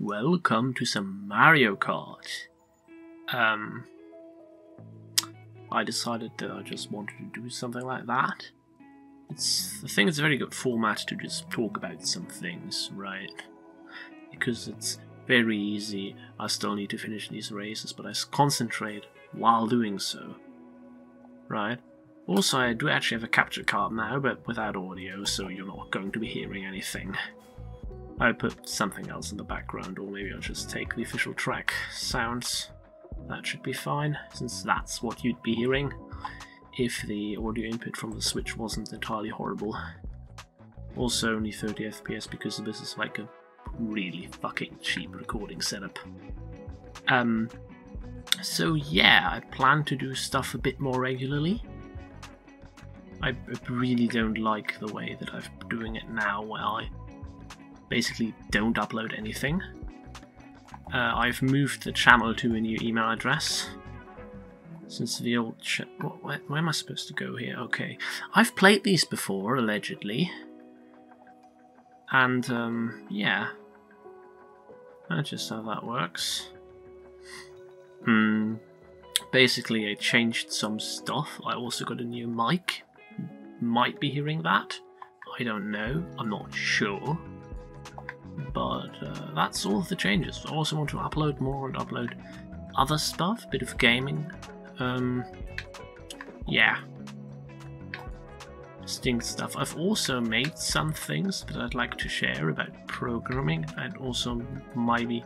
Welcome to some Mario Kart. Um, I decided that I just wanted to do something like that. It's I think it's a very good format to just talk about some things, right? Because it's very easy. I still need to finish these races, but I concentrate while doing so, right? Also, I do actually have a capture card now, but without audio, so you're not going to be hearing anything. I put something else in the background, or maybe I'll just take the official track sounds. That should be fine, since that's what you'd be hearing if the audio input from the Switch wasn't entirely horrible. Also only 30 FPS because this is like a really fucking cheap recording setup. Um, so yeah, I plan to do stuff a bit more regularly. I really don't like the way that I'm doing it now, where I basically don't upload anything. Uh, I've moved the channel to a new email address. Since the old ch- where, where am I supposed to go here? Okay. I've played these before, allegedly. And, um, yeah. That's just how that works. Hmm. Basically, I changed some stuff. I also got a new mic. Might be hearing that. I don't know. I'm not sure but uh, that's all the changes. I also want to upload more and upload other stuff, a bit of gaming. Um, yeah. Distinct stuff. I've also made some things that I'd like to share about programming, and also maybe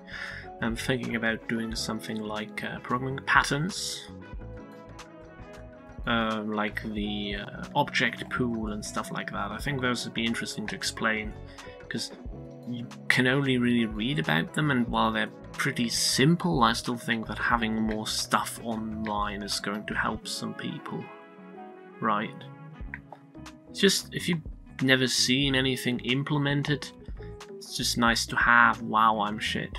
I'm thinking about doing something like uh, programming patterns, uh, like the uh, object pool and stuff like that. I think those would be interesting to explain because you can only really read about them, and while they're pretty simple, I still think that having more stuff online is going to help some people. Right? It's just, if you've never seen anything implemented, it's just nice to have. Wow, I'm shit.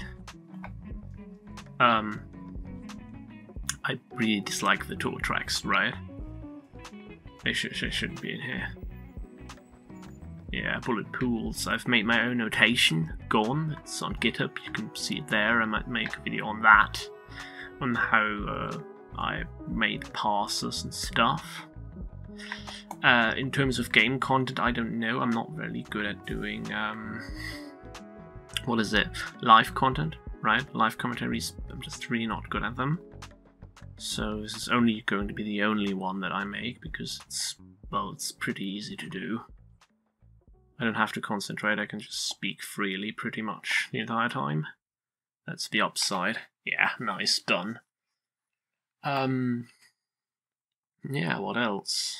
Um, I really dislike the tour tracks, right? They, should, they shouldn't be in here. Yeah, bullet pools. I've made my own notation. Gone. It's on GitHub. You can see it there. I might make a video on that. On how uh, I made parsers and stuff. Uh, in terms of game content, I don't know. I'm not really good at doing. Um, what is it? Live content, right? Live commentaries. I'm just really not good at them. So this is only going to be the only one that I make because it's well, it's pretty easy to do. I don't have to concentrate, I can just speak freely pretty much the entire time. That's the upside. Yeah, nice, done. Um, yeah, what else?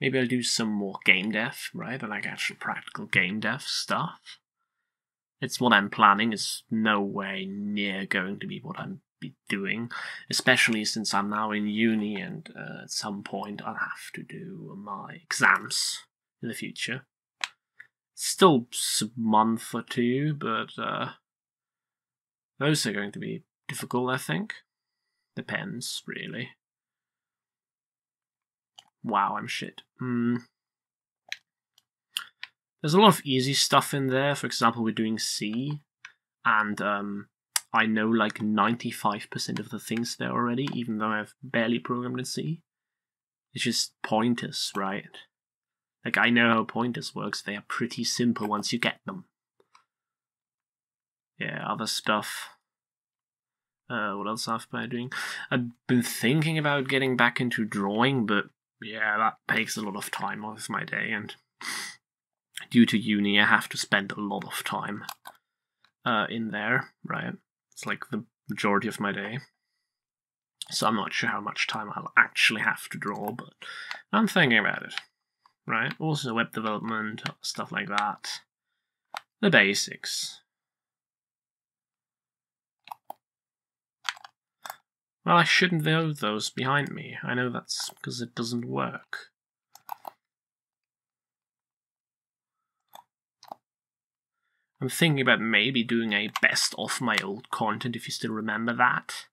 Maybe I'll do some more game dev, right? Like actual practical game dev stuff. It's what I'm planning, it's no way near going to be what I'm be doing, especially since I'm now in uni and uh, at some point I'll have to do my exams in the future still a month or two, but uh, those are going to be difficult, I think. Depends, really. Wow, I'm shit. Mm. There's a lot of easy stuff in there. For example, we're doing C, and um, I know like 95% of the things there already, even though I've barely programmed in C. It's just pointers, right? Like, I know how pointers works, they are pretty simple once you get them. Yeah, other stuff. Uh, what else have I been doing? I've been thinking about getting back into drawing, but yeah, that takes a lot of time off my day, and due to uni, I have to spend a lot of time uh, in there, right? It's like the majority of my day. So I'm not sure how much time I'll actually have to draw, but I'm thinking about it right? Also web development, stuff like that. The basics. Well, I shouldn't know those behind me. I know that's because it doesn't work. I'm thinking about maybe doing a best of my old content, if you still remember that.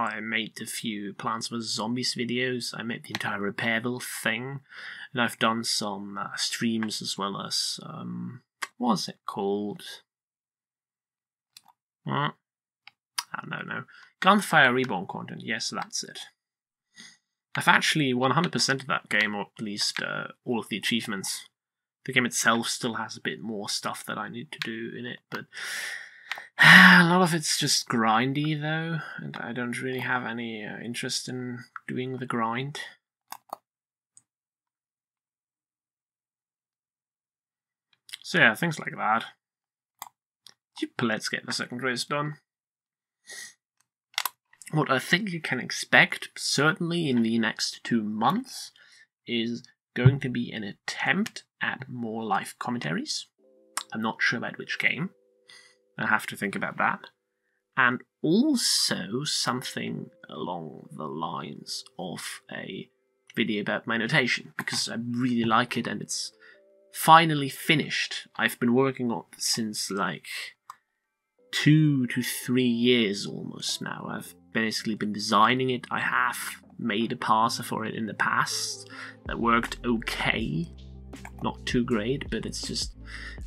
I made a few Plants vs Zombies videos. I made the entire Repairville thing, and I've done some uh, streams as well as um, what was it called? Huh? Oh, no, no. Gunfire Reborn content. Yes, that's it. I've actually 100% of that game, or at least uh, all of the achievements. The game itself still has a bit more stuff that I need to do in it, but a lot of it's just grindy though, and I don't really have any uh, interest in doing the grind. So yeah, things like that. Let's get the second race done. What I think you can expect, certainly in the next two months, is going to be an attempt at more live commentaries. I'm not sure about which game. I have to think about that. And also something along the lines of a video about my notation, because I really like it and it's finally finished. I've been working on it since like two to three years almost now. I've basically been designing it. I have made a parser for it in the past that worked okay. Not too great, but it's just.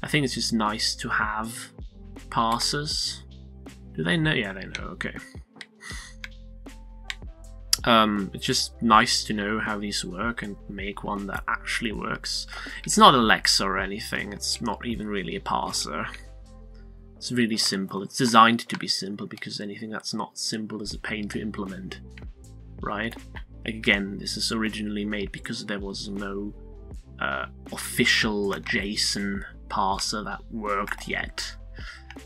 I think it's just nice to have parsers. Do they know? Yeah, they know. Okay. Um, it's just nice to know how these work and make one that actually works. It's not a lexer or anything, it's not even really a parser. It's really simple. It's designed to be simple because anything that's not simple is a pain to implement, right? Again, this is originally made because there was no uh, official JSON parser that worked yet,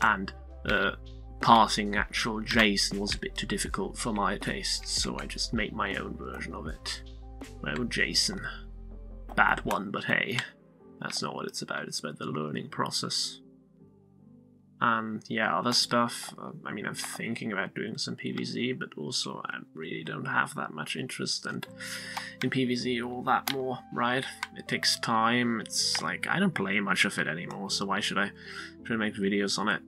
and uh, parsing actual JSON was a bit too difficult for my tastes, so I just made my own version of it. My own JSON. Bad one, but hey, that's not what it's about, it's about the learning process. And yeah, other stuff, uh, I mean, I'm thinking about doing some PVZ, but also I really don't have that much interest and in PVZ all that more, right? It takes time, it's like, I don't play much of it anymore, so why should I try to make videos on it?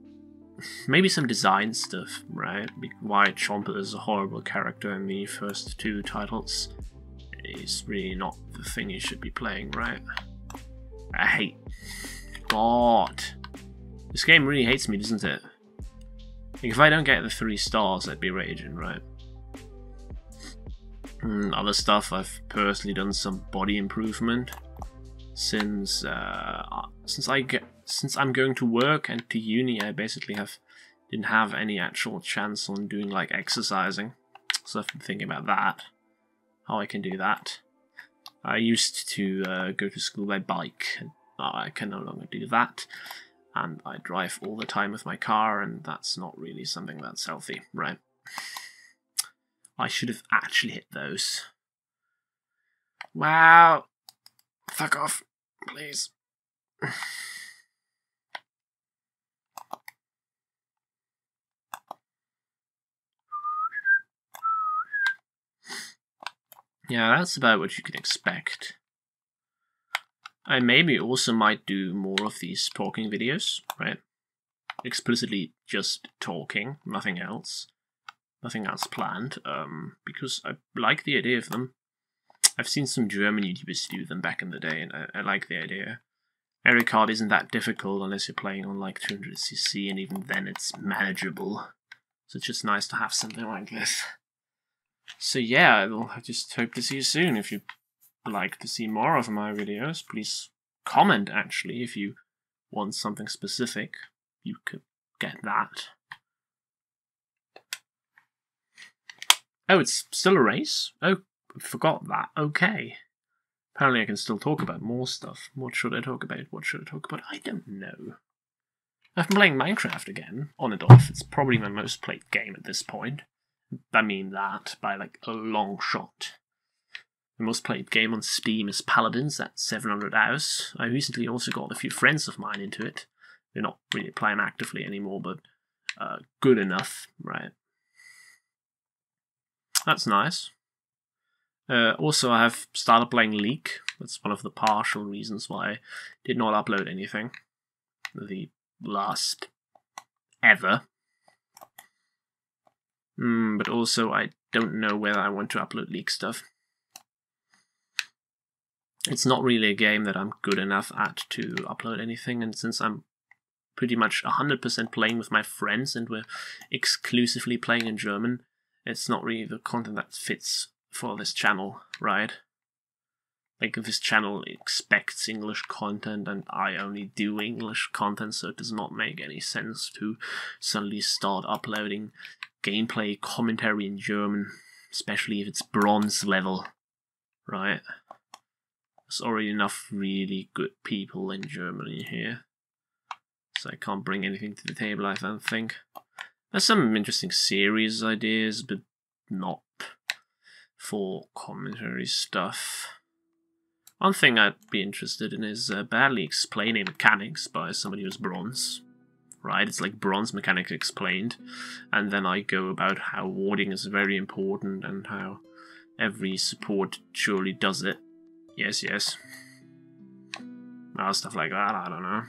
maybe some design stuff, right? Why Chomper is a horrible character in the first two titles is really not the thing you should be playing, right? I hate... God! This game really hates me, doesn't it? Like, if I don't get the three stars, I'd be raging, right? Mm, other stuff, I've personally done some body improvement since uh, since I get since I'm going to work and to uni, I basically have didn't have any actual chance on doing like exercising. So I've been thinking about that, how I can do that. I used to uh, go to school by bike, and I can no longer do that. And I drive all the time with my car, and that's not really something that's healthy, right? I should have actually hit those. Wow. Fuck off, please. Yeah, that's about what you can expect. I maybe also might do more of these talking videos, right? Explicitly just talking, nothing else. Nothing else planned, um, because I like the idea of them. I've seen some German YouTubers do them back in the day, and I, I like the idea. Eric Card isn't that difficult unless you're playing on like 200cc, and even then it's manageable. So it's just nice to have something like this. So yeah, I will just hope to see you soon. If you'd like to see more of my videos, please comment actually if you want something specific. You could get that. Oh, it's still a race? Oh, forgot that. Okay. Apparently I can still talk about more stuff. What should I talk about? What should I talk about? I don't know. I've been playing Minecraft again, on and off. It's probably my most played game at this point. I mean that by like a long shot. The most played game on Steam is Paladins at 700 hours. I recently also got a few friends of mine into it. They're not really playing actively anymore, but uh, good enough, right? That's nice. Uh, also, I have started playing League. That's one of the partial reasons why I did not upload anything. The last ever Mm, but also, I don't know whether I want to upload League stuff. It's not really a game that I'm good enough at to upload anything, and since I'm pretty much 100% playing with my friends and we're exclusively playing in German, it's not really the content that fits for this channel, right? Like this channel expects English content and I only do English content, so it does not make any sense to suddenly start uploading gameplay commentary in German, especially if it's bronze level, right? There's already enough really good people in Germany here, so I can't bring anything to the table, I don't think. There's some interesting series ideas, but not for commentary stuff. One thing I'd be interested in is uh, badly explaining mechanics by somebody who's bronze. Right, it's like bronze mechanics explained, and then I go about how warding is very important and how every support surely does it. Yes, yes. Well, stuff like that, I don't know.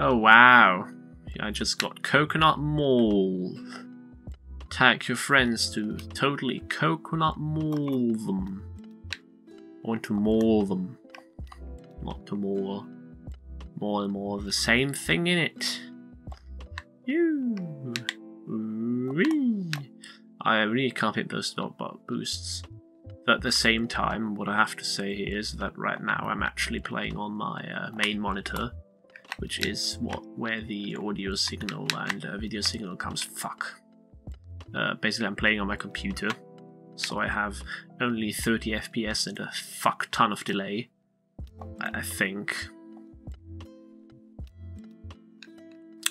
Oh wow. I just got Coconut Malled. Tag your friends to totally Coconut Malled them. I want to maul them. Not to maul. More and more of the same thing in it. You. I really can't hit those dot boosts. But at the same time, what I have to say is that right now I'm actually playing on my uh, main monitor which is what where the audio signal and uh, video signal comes. Fuck. Uh, basically, I'm playing on my computer, so I have only 30 FPS and a fuck ton of delay. I, I think.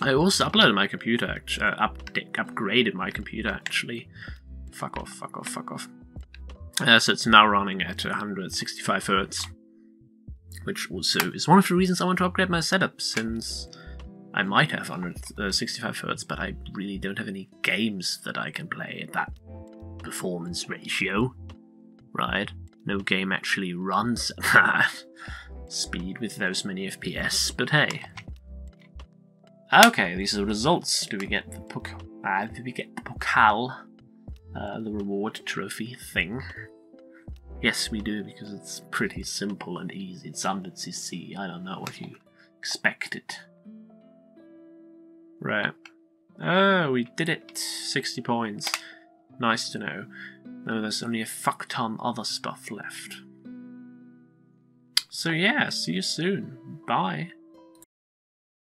I also uploaded my computer, actually, uh, up upgraded my computer actually. Fuck off, fuck off, fuck off. Uh, so it's now running at 165 Hz which also is one of the reasons I want to upgrade my setup, since I might have 165 Hz, but I really don't have any games that I can play at that performance ratio, right? No game actually runs at that speed with those many FPS, but hey. Okay, these are the results. Do we get the pok uh, do we get the pokal, uh, the reward trophy thing? Yes, we do, because it's pretty simple and easy. It's under CC. I don't know what you expected. Right. Oh, we did it! 60 points. Nice to know. No, there's only a fuck ton other stuff left. So yeah, see you soon. Bye.